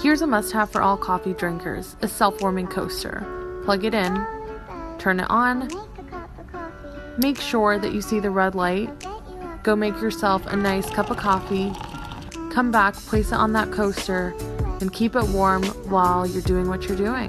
Here's a must have for all coffee drinkers a self warming coaster. Plug it in, turn it on, make sure that you see the red light, go make yourself a nice cup of coffee, come back, place it on that coaster, and keep it warm while you're doing what you're doing.